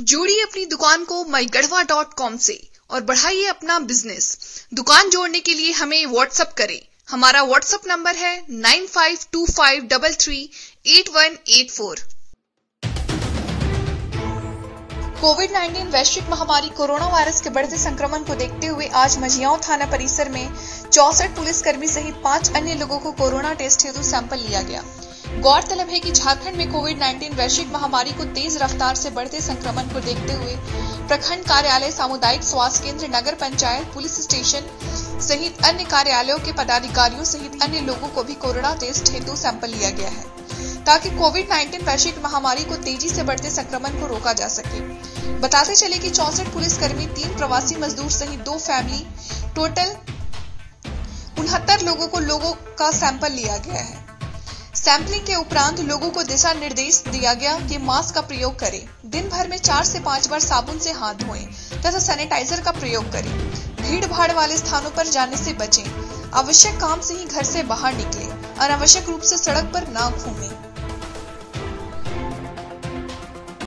जोड़िए अपनी दुकान को मईगढ़वा डॉट कॉम से और बढ़ाइए अपना बिज़नेस दुकान जोड़ने के लिए हमें व्हाट्सअप करें। हमारा व्हाट्सअप नंबर है nine five two five double three eight one eight four COVID 19 वैश्विक महामारी कोरोना वायरस के बढ़ते संक्रमण को देखते हुए आज मझियाओं थाना परिसर में चौसठ पुलिसकर्मी सहित पाँच अन्य लोगों को कोरोना टेस्ट हेतु सैंपल लिया गया। गौरतलब है कि झारखंड में कोविड 19 वैश्विक महामारी को तेज रफ्तार से बढ़ते संक्रमण को देखते हुए प्रखंड कार्यालय, सामुदायिक स्वास्थ्य केंद्र, नगर पंचायत, पुलिस स्टेशन सहित अन्य कार्यालयों के पदाधिकारियों सहित अन्य लोगों को भी कोरोना टेस्ट हेतु सैंपल लिया गया है, ताकि कोविड 19 वैश्विक महामारी को तेज़ी से बढ़ते संक्रमण को रोका जा सके। बताते चले कि चौसठ पुलिसकर्मी, तीन प्रवासी मजदूर सहित दो फैमिली, टोटल उनहत्तर लोगों को लोगों का सैंपल लिया गया है। सैंपलिंग के उपरांत लोगों को दिशा निर्देश दिया गया कि मास्क का प्रयोग करें। दिन भर में चार से पाँच बार साबुन से हाथ धोएँ तथा सैनिटाइजर का प्रयोग करें। भीड़ भाड़ वाले स्थानों पर जाने से बचें। आवश्यक काम से ही घर से बाहर निकलें। अनावश्यक रूप से सड़क पर ना घूमें।